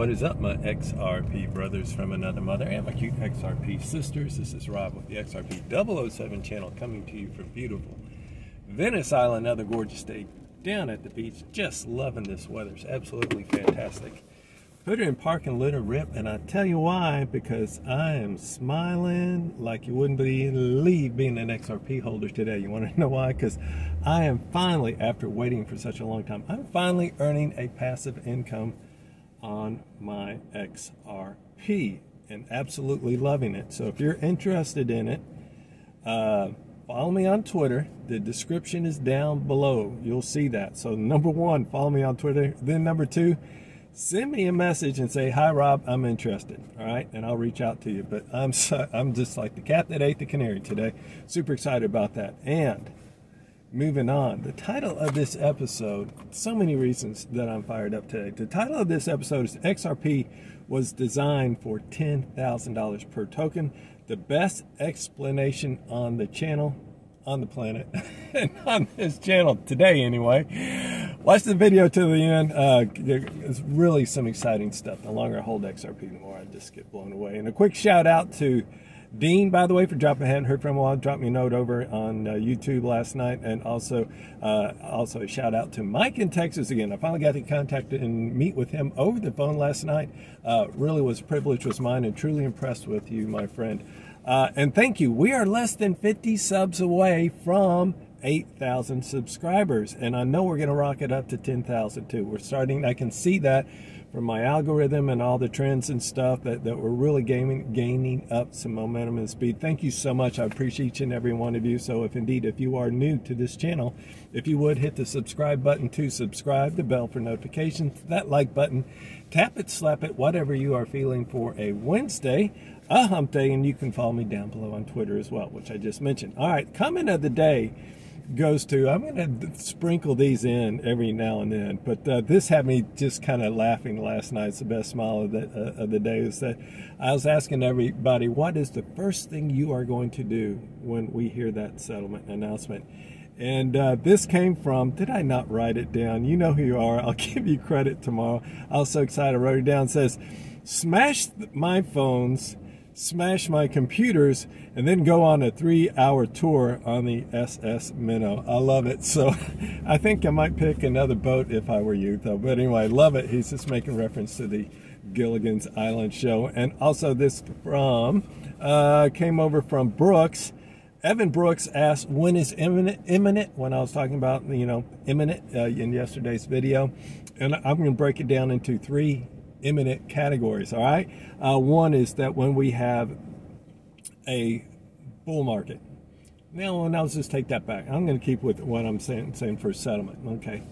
What is up, my XRP brothers from another mother and my cute XRP sisters? This is Rob with the XRP 007 channel coming to you from beautiful Venice Island, another gorgeous day down at the beach. Just loving this weather. It's absolutely fantastic. Put it in park and let it rip, and I tell you why, because I am smiling like you wouldn't believe being an XRP holder today. You want to know why? Because I am finally, after waiting for such a long time, I'm finally earning a passive income on my XRP and absolutely loving it. So if you're interested in it, uh, follow me on Twitter. The description is down below. You'll see that. So number one, follow me on Twitter. Then number two, send me a message and say, "Hi Rob, I'm interested." All right, and I'll reach out to you. But I'm so, I'm just like the cat that ate the canary today. Super excited about that. And moving on. The title of this episode, so many reasons that I'm fired up today. The title of this episode is XRP was designed for $10,000 per token. The best explanation on the channel, on the planet, and on this channel today anyway. Watch the video to the end. Uh, there's really some exciting stuff. The longer I hold XRP, the more I just get blown away. And a quick shout out to Dean, by the way, for dropping, hadn't heard from him a while, dropped me a note over on uh, YouTube last night, and also, uh, also a shout out to Mike in Texas again. I finally got to contact and meet with him over the phone last night. Uh, really was a privilege was mine, and truly impressed with you, my friend. Uh, and thank you. We are less than 50 subs away from 8,000 subscribers, and I know we're going to rock it up to 10,000 too. We're starting. I can see that from my algorithm and all the trends and stuff that, that we're really gaining, gaining up some momentum and speed. Thank you so much. I appreciate each and every one of you. So if indeed, if you are new to this channel, if you would hit the subscribe button to subscribe, the bell for notifications, that like button, tap it, slap it, whatever you are feeling for a Wednesday, a hump day, and you can follow me down below on Twitter as well, which I just mentioned. All right, comment of the day goes to. I'm going to sprinkle these in every now and then, but uh, this had me just kind of laughing last night. It's the best smile of the, uh, of the day. Is that I was asking everybody, what is the first thing you are going to do when we hear that settlement announcement? And uh, this came from, did I not write it down? You know who you are. I'll give you credit tomorrow. I was so excited. I wrote it down. It says, smash my phones smash my computers, and then go on a three hour tour on the SS Minnow. I love it. So I think I might pick another boat if I were you, though. But anyway, I love it. He's just making reference to the Gilligan's Island show. And also, this from uh, came over from Brooks. Evan Brooks asked, when is imminent, imminent? When I was talking about, you know, imminent uh, in yesterday's video. And I'm going to break it down into three imminent categories, all right? Uh, one is that when we have a bull market. Now, let's just take that back. I'm going to keep with what I'm saying, saying for settlement, okay?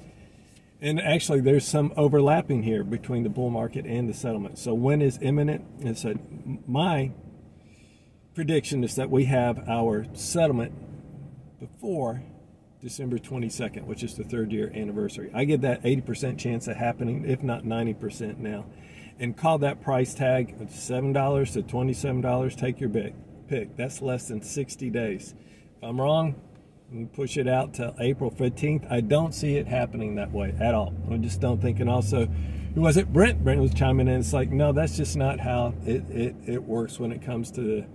And actually, there's some overlapping here between the bull market and the settlement. So when is imminent? And so my prediction is that we have our settlement before December 22nd, which is the third year anniversary. I give that 80% chance of happening, if not 90% now. And call that price tag $7 to $27. Take your pick. That's less than 60 days. If I'm wrong, push it out to April 15th. I don't see it happening that way at all. I just don't think. And also, who was it? Brent. Brent was chiming in. It's like, no, that's just not how it, it, it works when it comes to the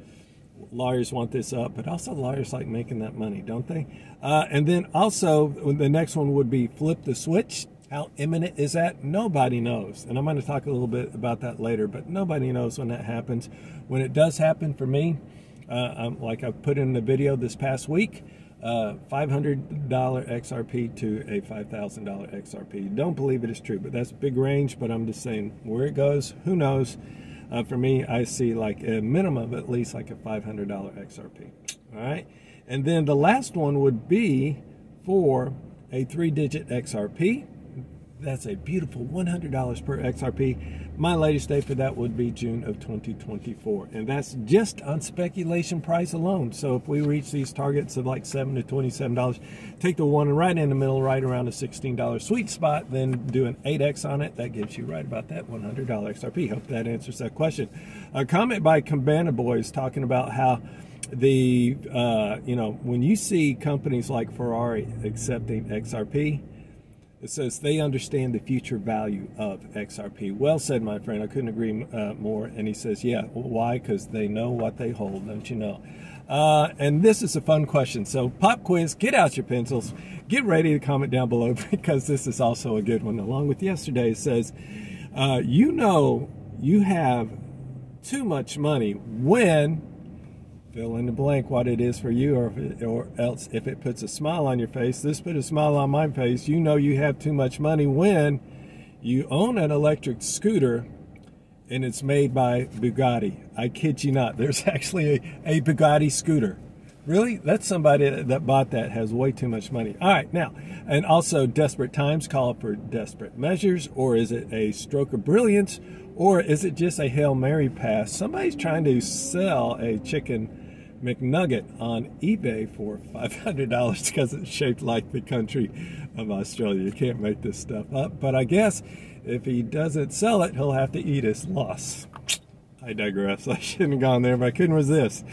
lawyers want this up, but also lawyers like making that money, don't they? Uh, and then also, the next one would be flip the switch. How imminent is that? Nobody knows. And I'm going to talk a little bit about that later, but nobody knows when that happens. When it does happen for me, uh, like I put in the video this past week, uh, $500 XRP to a $5,000 XRP. Don't believe it is true, but that's a big range, but I'm just saying where it goes, who knows. Uh, for me, I see like a minimum of at least like a $500 XRP. All right. And then the last one would be for a three digit XRP. That's a beautiful $100 per XRP. My latest date for that would be June of 2024. And that's just on speculation price alone. So if we reach these targets of like 7 to $27, take the one right in the middle, right around a $16 sweet spot, then do an 8X on it. That gives you right about that $100 XRP. Hope that answers that question. A comment by Cabana Boys talking about how the, uh, you know, when you see companies like Ferrari accepting XRP, It says they understand the future value of XRP. Well said, my friend. I couldn't agree uh, more. And he says, yeah, why? Because they know what they hold, don't you know? Uh, and this is a fun question. So, pop quiz, get out your pencils, get ready to comment down below because this is also a good one. Along with yesterday, it says, uh, you know, you have too much money when fill in the blank what it is for you or, it, or else if it puts a smile on your face. This put a smile on my face. You know you have too much money when you own an electric scooter and it's made by Bugatti. I kid you not. There's actually a, a Bugatti scooter. Really? That's somebody that bought that has way too much money. All right now and also desperate times call for desperate measures or is it a stroke of brilliance or is it just a Hail Mary pass? Somebody's trying to sell a chicken McNugget on eBay for $500 because it's shaped like the country of Australia. You can't make this stuff up. But I guess if he doesn't sell it, he'll have to eat his loss. I digress. I shouldn't have gone there, but I couldn't resist.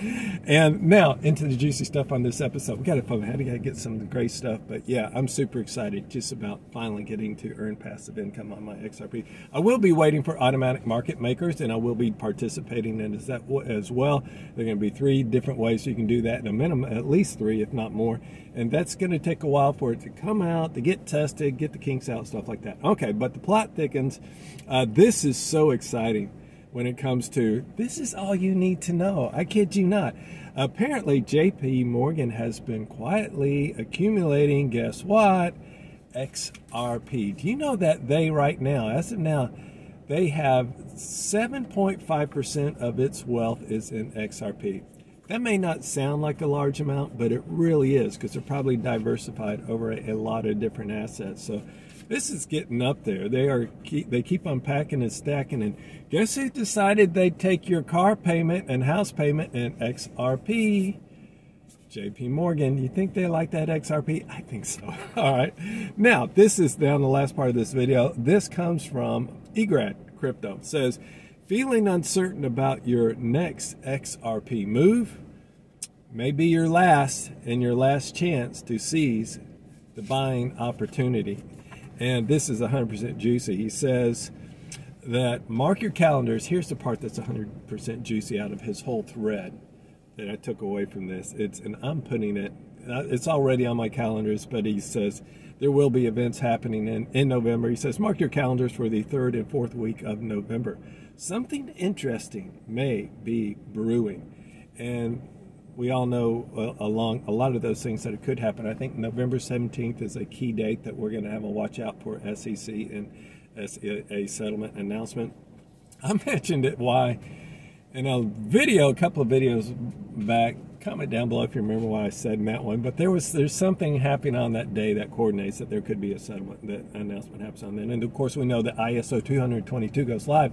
And now into the juicy stuff on this episode. We got to fun. How to get some of the great stuff. But yeah, I'm super excited just about finally getting to earn passive income on my XRP. I will be waiting for automatic market makers, and I will be participating in that as well. There are going to be three different ways you can do that, in a minimum, at least three, if not more. And that's going to take a while for it to come out, to get tested, get the kinks out, stuff like that. Okay, but the plot thickens. Uh, this is so exciting when it comes to this is all you need to know. I kid you not. Apparently, JP Morgan has been quietly accumulating, guess what? XRP. Do you know that they right now, as of now, they have 7.5% of its wealth is in XRP. That may not sound like a large amount, but it really is because they're probably diversified over a, a lot of different assets. So this is getting up there. They are keep, they keep unpacking and stacking. And guess who decided they'd take your car payment and house payment and XRP? JP Morgan. You think they like that XRP? I think so. All right. Now, this is down the last part of this video. This comes from EGRAG Crypto. It says, feeling uncertain about your next XRP move? May be your last and your last chance to seize the buying opportunity and this is 100% juicy. He says that mark your calendars. Here's the part that's 100% juicy out of his whole thread that I took away from this. It's and I'm putting it. Uh, it's already on my calendars, but he says there will be events happening in, in November. He says mark your calendars for the third and fourth week of November. Something interesting may be brewing, and we all know uh, along a lot of those things that it could happen. I think November 17th is a key date that we're going to have a watch out for SEC and a settlement announcement. I mentioned it why in a video, a couple of videos back. Comment down below if you remember why I said in that one. But there was there's something happening on that day that coordinates that there could be a settlement that announcement happens on then. And of course we know that ISO 222 goes live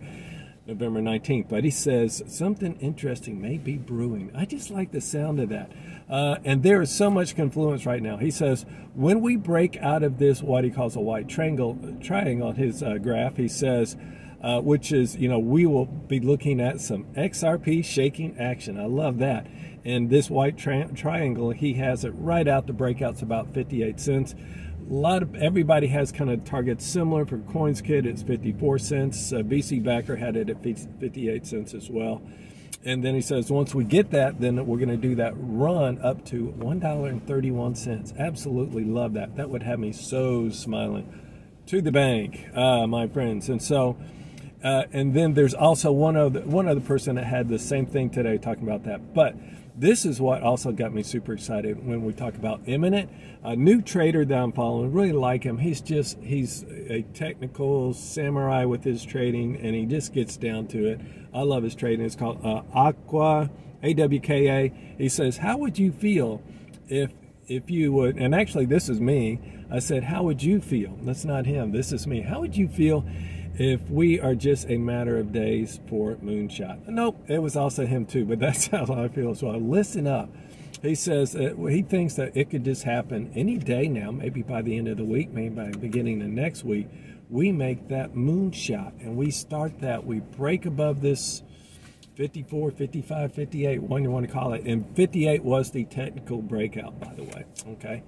November 19th. But he says something interesting may be brewing. I just like the sound of that. Uh, and there is so much confluence right now. He says when we break out of this, what he calls a white triangle, triangle on his uh, graph, he says, uh, which is, you know, we will be looking at some XRP shaking action. I love that. And this white tri triangle, he has it right out. The breakout's about 58 cents a lot of everybody has kind of targets similar. For CoinsKid it's 54 cents. Uh, VC backer had it at 58 cents as well. And then he says once we get that then we're going to do that run up to $1.31 absolutely love that. That would have me so smiling. To the bank uh, my friends. And so uh, and then there's also one other one other person that had the same thing today talking about that. But this is what also got me super excited when we talk about Imminent. A new trader that I'm following, really like him. He's just, he's a technical samurai with his trading and he just gets down to it. I love his trading. It's called uh, Aqua, A-W-K-A. He says, how would you feel if if you would, and actually this is me, I said, how would you feel? That's not him, this is me. How would you feel if we are just a matter of days for moonshot. Nope, it was also him too, but that's how I feel as well. Listen up. He says uh, he thinks that it could just happen any day now, maybe by the end of the week, maybe by the beginning of next week. We make that moonshot and we start that. We break above this 54, 55, 58, one you want to call it. And 58 was the technical breakout, by the way. Okay.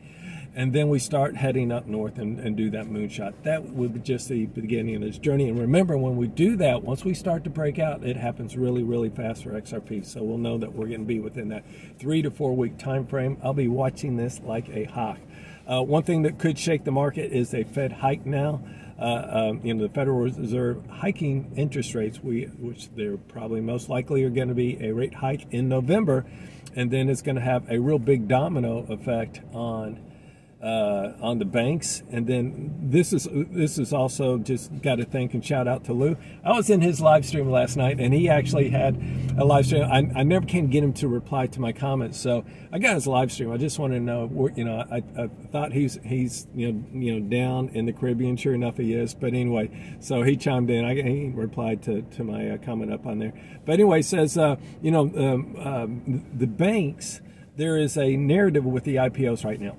And then we start heading up north and, and do that moonshot. That would be just the beginning of this journey. And remember, when we do that, once we start to break out, it happens really, really fast for XRP. So we'll know that we're going to be within that three to four week time frame. I'll be watching this like a hawk. Uh, one thing that could shake the market is a Fed hike now. Uh, um, you know, the Federal Reserve hiking interest rates, we, which they're probably most likely are going to be a rate hike in November, and then it's going to have a real big domino effect on uh, on the banks. And then this is this is also just got to thank and shout out to Lou. I was in his live stream last night, and he actually had a live stream. I, I never can get him to reply to my comments, so I got his live stream. I just wanted to know, you know, I, I thought he's he's you know you know down in the Caribbean. Sure enough, he is. But anyway, so he chimed in. I he replied to to my uh, comment up on there. But anyway, says uh, you know um, um, the banks. There is a narrative with the IPOs right now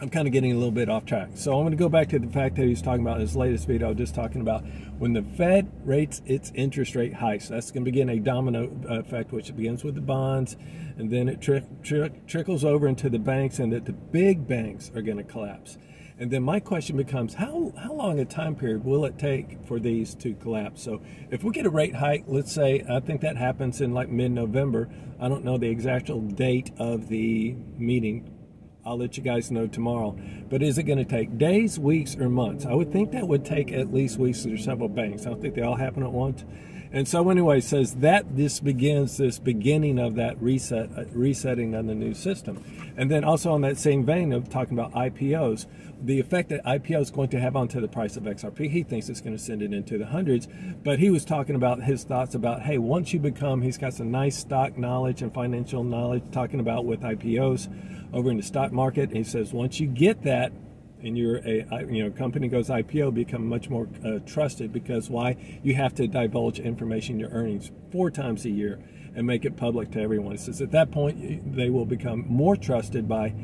I'm kind of getting a little bit off track. So I'm going to go back to the fact that he was talking about his latest video, just talking about when the Fed rates its interest rate hikes. That's going to begin a domino effect, which begins with the bonds, and then it tri tri trickles over into the banks, and that the big banks are going to collapse. And then my question becomes, how, how long a time period will it take for these to collapse? So if we get a rate hike, let's say, I think that happens in like mid-November. I don't know the exact date of the meeting I'll let you guys know tomorrow. But is it going to take days, weeks, or months? I would think that would take at least weeks. There's several banks. I don't think they all happen at once. And so anyway, says that this begins this beginning of that reset, uh, resetting on the new system. And then also on that same vein of talking about IPOs, the effect that IPO is going to have onto the price of XRP, he thinks it's going to send it into the hundreds. But he was talking about his thoughts about, hey, once you become, he's got some nice stock knowledge and financial knowledge talking about with IPOs over in the stock market. And he says once you get that, and you're a you know company goes IPO, become much more uh, trusted because why? You have to divulge information, your earnings four times a year, and make it public to everyone. Says at that point they will become more trusted by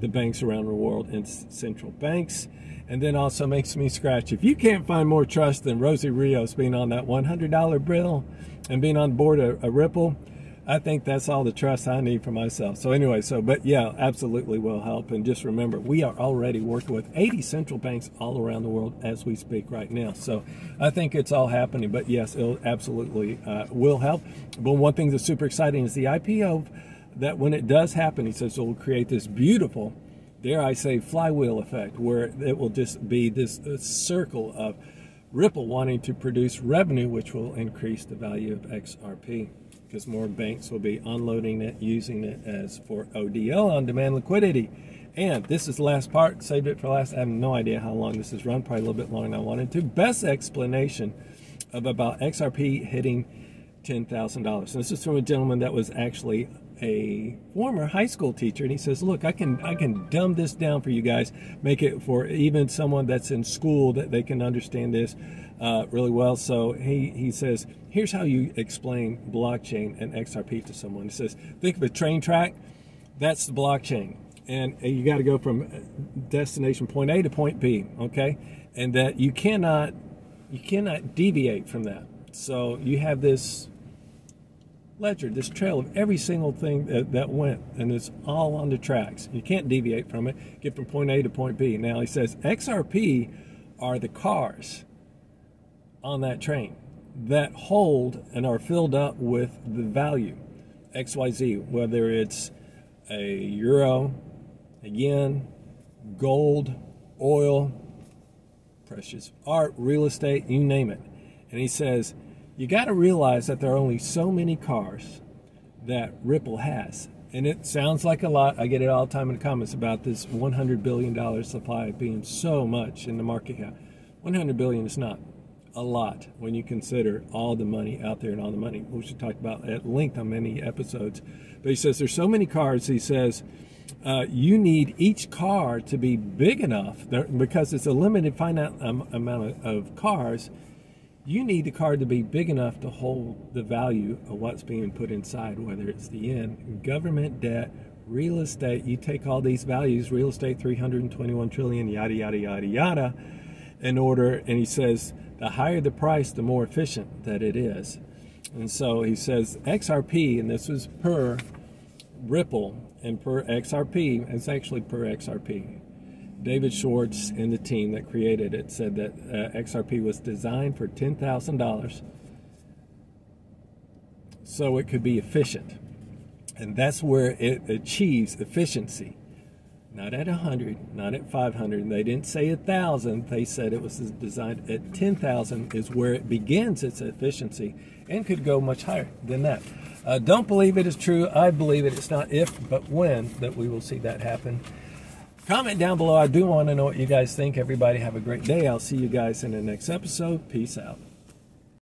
the banks around the world and central banks. And then also makes me scratch. If you can't find more trust than Rosie Rios being on that $100 bill and being on board a, a Ripple, I think that's all the trust I need for myself. So anyway, so but yeah, absolutely will help. And just remember, we are already working with 80 central banks all around the world as we speak right now. So I think it's all happening. But yes, it absolutely uh, will help. But one thing that's super exciting is the IPO. That when it does happen, he says it will create this beautiful, dare I say, flywheel effect, where it will just be this circle of Ripple wanting to produce revenue, which will increase the value of XRP because more banks will be unloading it, using it as for ODL on demand liquidity. And this is the last part, saved it for last. I have no idea how long this has run, probably a little bit longer than I wanted to. Best explanation of about XRP hitting $10,000. This is from a gentleman that was actually a former high school teacher and he says look i can i can dumb this down for you guys make it for even someone that's in school that they can understand this uh, really well so he he says here's how you explain blockchain and XRP to someone. He says, think of a train track, that's the blockchain. And you got to go from destination point A to point B, okay? And that you cannot you cannot deviate from that. So you have this ledger, this trail of every single thing that, that went, and it's all on the tracks. You can't deviate from it, get from point A to point B. Now he says XRP are the cars on that train that hold and are filled up with the value XYZ, whether it's a euro, a yen, gold, oil, precious art, real estate, you name it. And he says, you got to realize that there are only so many cars that Ripple has. And it sounds like a lot. I get it all the time in the comments about this $100 billion supply being so much in the market cap. 100 billion is not a lot when you consider all the money out there and all the money, which we talked about at length on many episodes. But he says there's so many cars. He says uh, you need each car to be big enough because it's a limited finite um, amount of, of cars. You need the card to be big enough to hold the value of what's being put inside, whether it's the yen, government debt, real estate. You take all these values, real estate 321 trillion, yada yada yada yada, in order. And he says the higher the price, the more efficient that it is. And so he says XRP, and this was per Ripple and per XRP, it's actually per XRP. David Schwartz and the team that created it said that uh, XRP was designed for $10,000 so it could be efficient. And that's where it achieves efficiency. Not at 100, not at 500. They didn't say 1,000. They said it was designed at 10,000 is where it begins its efficiency and could go much higher than that. Uh, don't believe it is true. I believe it. It's not if, but when that we will see that happen. Comment down below. I do want to know what you guys think. Everybody have a great day. I'll see you guys in the next episode. Peace out.